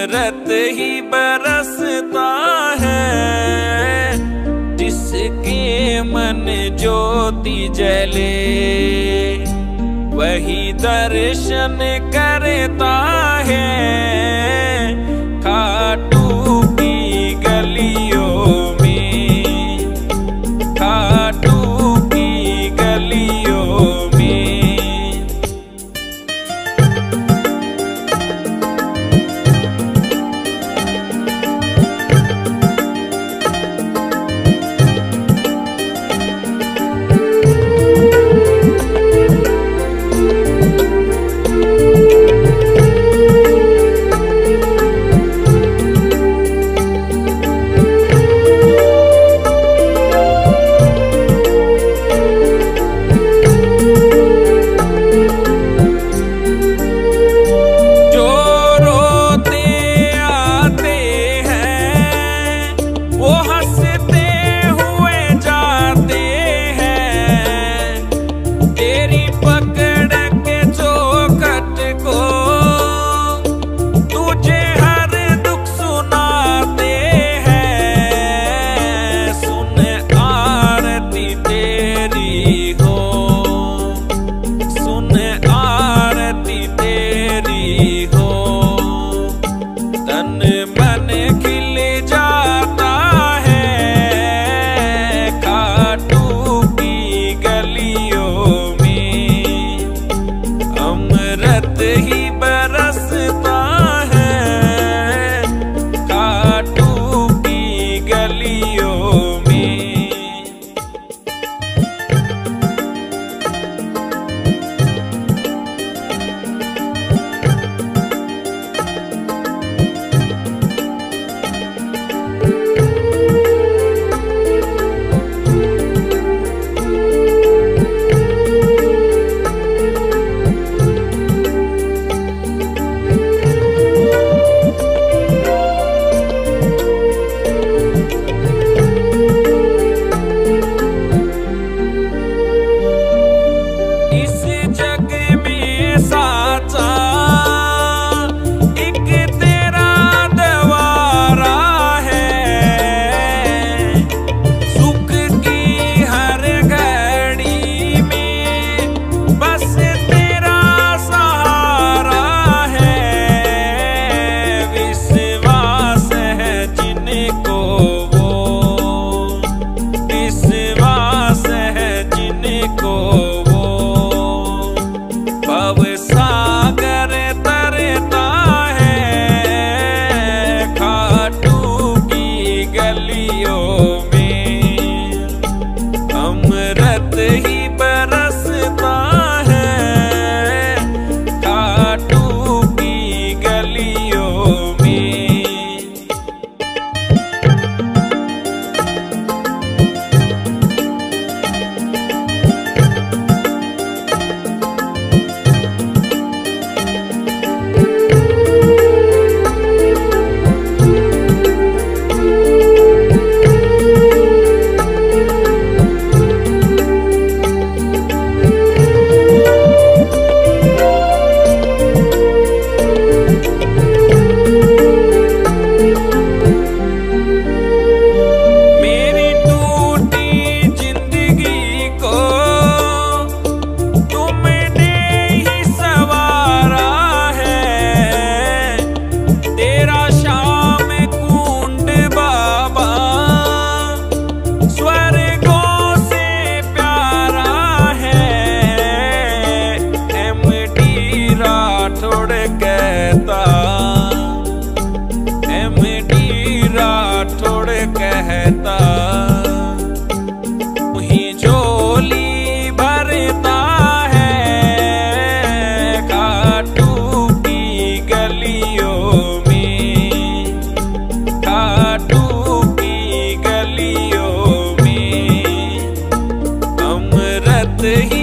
कुदरत ही बरसता है जिसके मन ज्योति जले। वही दर्शन करता है name, my name. play